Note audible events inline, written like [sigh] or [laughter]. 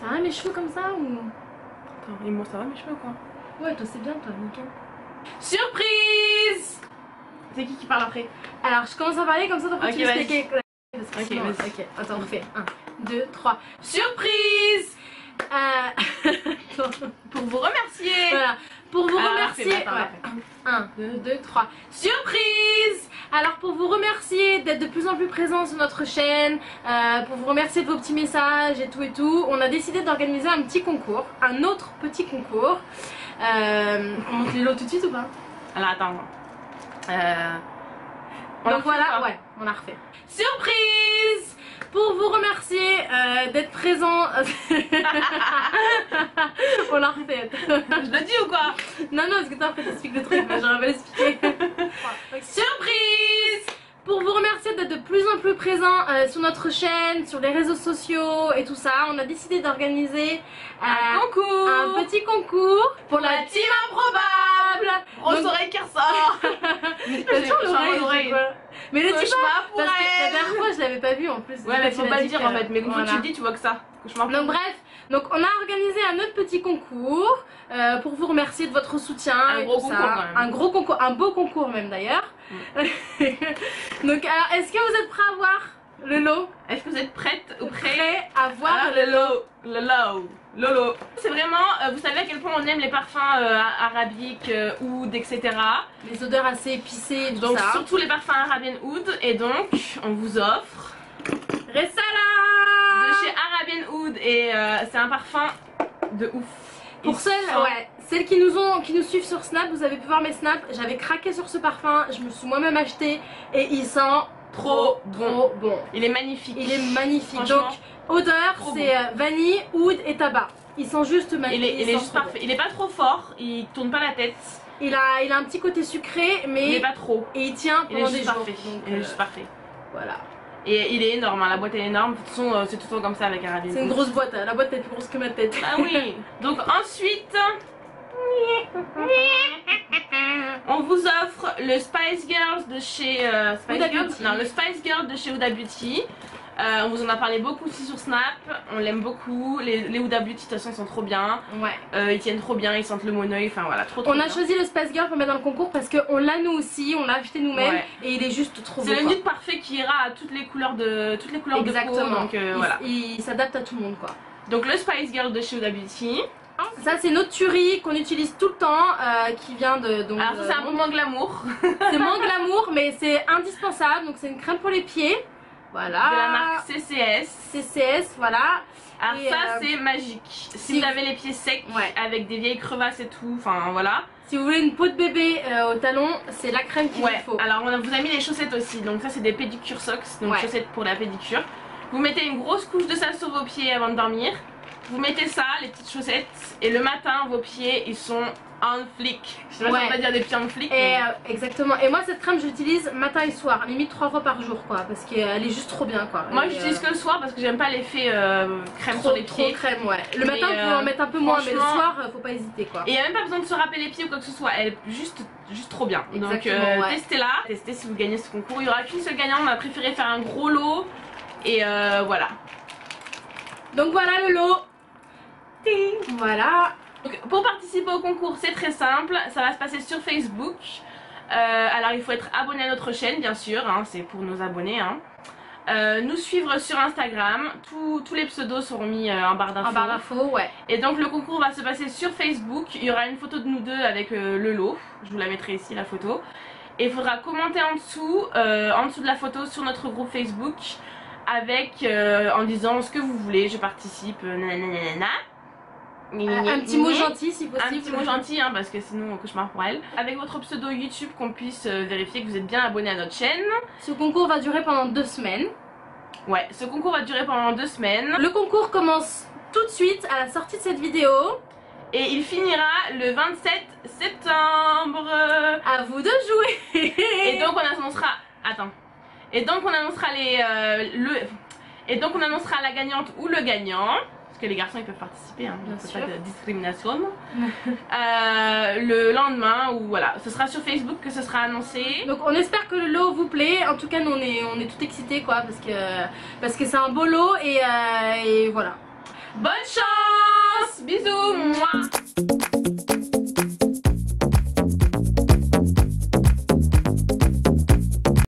Ça va mes cheveux comme ça ou? Attends, et moi ça va mes cheveux ou quoi? Ouais, toi c'est bien, toi, nickel. Surprise C'est qui qui parle après? Alors, je commence à parler comme ça, donc Ok, tu vas-y. expliquer. Parce que Ok, vas-y. ok, attends, on refait 1, 2, 3. Surprise Euh... [laughs] Pour vous remercier voilà. Pour vous Alors, remercier. fais, attends, attends. 1, 2, 2, 3. Surprise Alors pour vous remercier d'être de plus en plus présent sur notre chaîne, euh, pour vous remercier de vos petits messages et tout et tout, on a décidé d'organiser un petit concours, un autre petit concours. Euh, on monte les lots tout de suite ou pas Alors attends. Euh... on Donc a voilà, ouais, on la refait. Surprise Pour vous remercier euh, d'être présent. on la refait. Je le dis ou quoi Non, non, parce que toi après t'expliques le truc, mais j'aurais pas l'expliqué. Surprise Pour vous remercier d'être de plus en plus présent euh, sur notre chaîne, sur les réseaux sociaux et tout ça, on a décidé d'organiser euh, Un concours un petit concours pour la team improbable. Grosse oreille qui ressort [laughs] toujours l'oreille, Mais le dis pas pour parce que la dernière fois je l'avais pas vu en plus. Ouais mais faut pas le dire en fait, mais voilà. tu le dis tu vois que ça. Donc bref, donc on a organisé un autre petit concours euh, pour vous remercier de votre soutien Un et gros tout ça. concours, quand même. Un gros concours, un beau concours même d'ailleurs. [laughs] donc alors est-ce que vous êtes prêts à voir le lot? Est-ce que vous êtes prête? Prêt à voir Ah, le lot, le Lolo. C'est vraiment, euh, vous savez à quel point on aime les parfums euh, arabiques, euh, oud, etc. les odeurs assez épicées tout Donc ça. surtout les parfums arabian oud. Et donc on vous offre Ressala de chez Arabian Oud et euh, c'est un parfum de ouf. Pour celles, ouais, celles qui nous ont, qui nous suivent sur Snap, vous avez pu voir mes snaps. J'avais craqué sur ce parfum, je me suis moi-même acheté et il sent Trop bon. trop bon. Il est magnifique. Il est magnifique. Donc, odeur, c'est euh, vanille, oud et tabac. Il sent juste il magnifique. est, il est juste parfait. Il est pas trop fort, il tourne pas la tête, Il a, il a un petit côté sucré, mais il est pas trop. et il tient Il est pendant des juste jours. parfait. Donc, Il est euh, juste parfait. voilà. Et il est énorme, hein, la boîte est énorme. De toute façon, euh, c'est tout le temps comme ça avec Arabian C'est une grosse boîte. hein. La boîte est plus grosse que ma tête. Ah oui. [laughs] Donc ensuite, on vous offre le Spice Girls de chez euh, Spice Girls? Non, le Spice Girl de chez Huda Beauty. Euh, on vous en a parlé beaucoup aussi sur Snap. On l'aime beaucoup. Les, les Huda Beauty de toute façon sont trop bien. Ouais. Euh, ils tiennent trop bien. Ils sentent le monoeil. Enfin voilà, trop trop On a choisi le Space Girl pour mettre dans le concours parce qu'on l'a nous aussi, on l'a acheté nous-mêmes Ouais. et il est juste trop beau. C'est le nude parfait qui ira à toutes les couleurs de toutes les couleurs de Exactement. peau. Donc euh, il voilà. il s'adapte à tout le monde quoi. Donc le Spice Girl de chez Huda Beauty. Ça c'est notre tuerie qu'on utilise tout le temps, euh, qui vient de donc. Alors ça c'est un peu moins glamour. [laughs] c'est moins glamour mais c'est indispensable donc c'est une crème pour les pieds. Voilà. De la marque CCS. CCS voilà. Alors Et, ça euh, c'est magique. Si, si- vous avez les pieds secs Ouais. avec des vieilles crevasses et tout, enfin voilà. Si vous voulez une peau de bébé euh, au talon, c'est la crème qu'il Ouais. vous faut. Alors on a- vous a mis les chaussettes aussi. Donc ça c'est des pédicure socks, donc Ouais. chaussettes pour la pédicure. Vous mettez une grosse couche de ça sur vos pieds avant de dormir. Vous mettez ça, les petites chaussettes, et le matin vos pieds ils sont en flic. Je sais pas Ouais. si on peut dire des pieds en flic. Et mais- euh, exactement. Et moi cette crème je l'utilise matin et soir, limite trois fois par jour quoi, parce qu'elle est juste trop bien quoi. Moi j'utilise euh, que le soir parce que j'aime pas l'effet euh, crème trop, sur les trop pieds. crème ouais. Le Mais, matin vous pouvez en mettre un peu moins, mais le soir faut pas hésiter quoi. Et il n'y a même pas besoin de se râper les pieds ou quoi que ce soit, elle est juste, juste trop bien. Donc Exactement, ouais. testez-la, testez si vous gagnez ce concours. Il n'y aura qu'une seule gagnante, on a préféré faire un gros lot. Et voilà. Donc voilà le lot. Voilà. Donc, pour participer au concours, c'est très simple, ça va se passer sur Facebook. Euh, alors il faut être abonné à notre chaîne, bien sûr, hein, c'est pour nos abonnés. hein. Euh, nous suivre sur Instagram, Tous- tous les pseudos seront mis euh, en barre d'infos. En barre d'infos, ouais. Et donc le concours va se passer sur Facebook. Il y aura une photo de nous deux avec euh, le lot. Je vous la mettrai ici la photo. Et il faudra commenter en dessous, en dessous de la photo sur notre groupe Facebook avec en disant ce que vous voulez. Je participe. nanana. Un, un petit mot gentil si Un possible. petit mot gentil hein, parce que sinon cauchemar pour elle. Avec votre pseudo YouTube qu'on puisse euh, vérifier que vous êtes bien abonné à notre chaîne. Ce concours va durer pendant deux semaines. Ouais, ce concours va durer pendant deux semaines. Le concours commence tout de suite à la sortie de cette vidéo. Et il finira le 27 septembre. À vous de jouer. Et donc on annoncera. Attends. Et donc on annoncera les. euh, le... Et donc on annoncera la gagnante ou le gagnant. Parce que les garçons ils peuvent participer, hein, Bien sûr. pas de discrimination. [laughs] Euh, le lendemain ou voilà, ce sera sur Facebook que ce sera annoncé. Donc on espère que le lot vous plaît. En tout cas, nous on est, on est tout excités quoi parce que parce que c'est un beau lot et, euh, et voilà. Bonne chance Bisous Mouah.